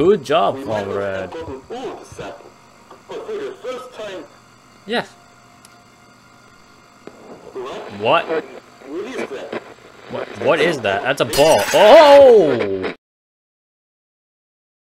Good job, comrade. Yes. What? What? What is that? That's a ball. Oh!